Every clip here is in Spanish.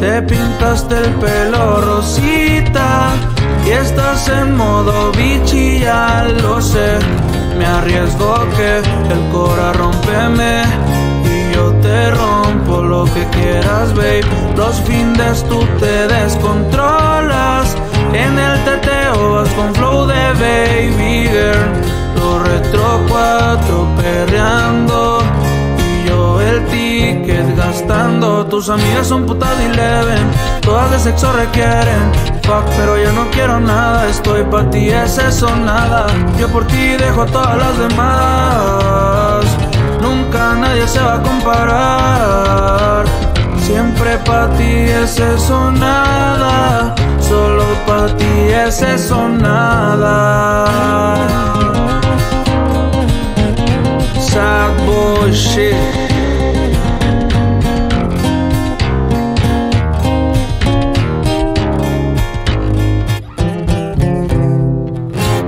Te pintaste el pelo rosita y estás en modo bichi, ya lo sé. Me arriesgo que el cora rompeme y yo te rompo lo que quieras, babe. Los fines tú te descontrolas. Ticket gastando. Tus amigas son putas y leven, todas de sexo requieren. Fuck, pero yo no quiero nada, estoy pa' ti, es eso nada. Yo por ti dejo a todas las demás. Nunca nadie se va a comparar. Siempre pa' ti es eso nada. Solo pa' ti es eso nada. Sad boy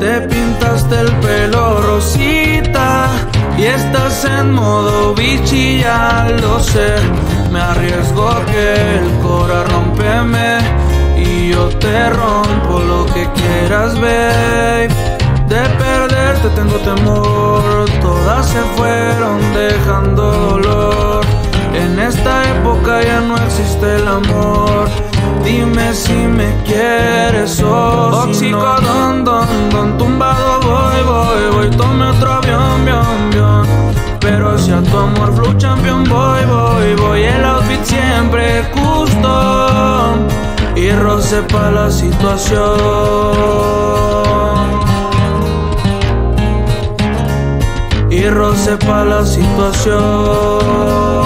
Te pintaste el pelo rosita y estás en modo bichi, ya lo sé. Me arriesgo que el cora rompeme y yo te rompo lo que quieras, babe. De perderte tengo temor, todas se fueron dejando dolor. A tu amor flu champion voy, voy, voy. El outfit siempre custom y roce pa' la situación. Y roce pa' la situación.